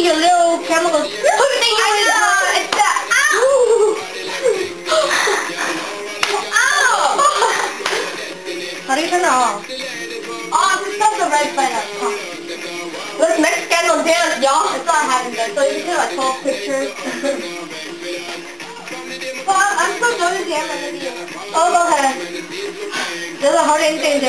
putting your little chemical Look I! How do you turn it off? Oh, it's not the red button. Oh. This next candle dance, y'all. It's not happening there. So you can like 12 pictures. well, I'm still going to the. Oh, go ahead. There's a hard anything